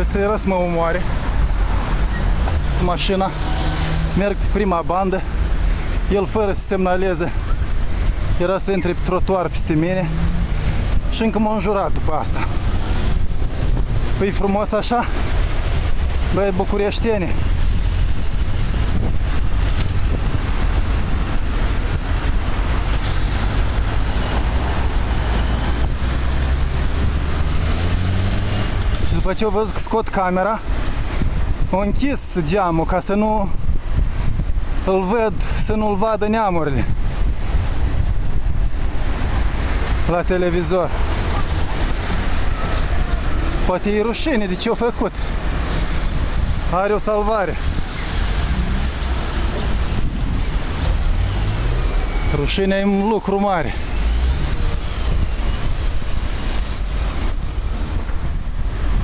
Ăsta era să mă omoare. Mașina. Merg pe prima bandă. El fără să semnaleze. Era să intre pe trotuar peste mine. Și încă m-a înjurat după asta. Păi frumos așa? Băi, bucureșteni. După ce au văzut că scot camera, au închis geamul ca să nu îl văd, să nu-l vadă neamurile la televizor. Poate e rușine de ce au făcut. Are o salvare. Rușinea e un lucru mare.